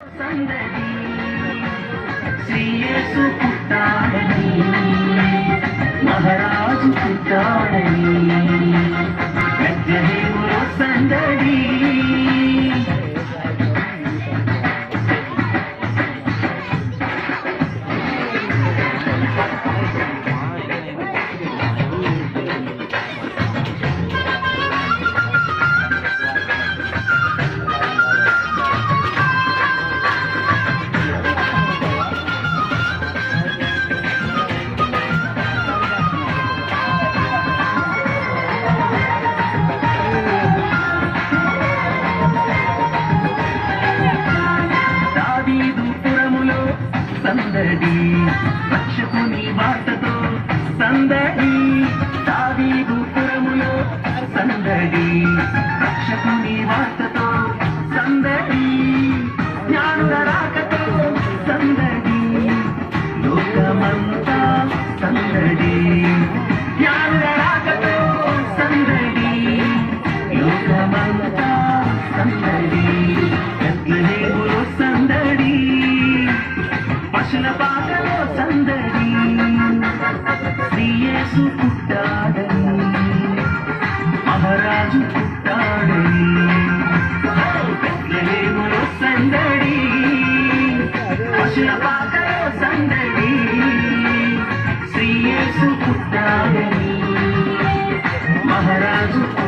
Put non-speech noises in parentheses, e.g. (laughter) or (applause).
సందడి శ్రీయేసు లోకమంతా సందడి జ్ఞానుల రాకతో సందడి లోకమంతా సందడి యజ్ఞదేవులు సందడి. పశుల పాకలో సందడి. శ్రీయేసు పుట్టాడని. మహారాజు పుట్టాడని. యజ్ఞదేవులు సందడి. పశుల Thank (laughs) you.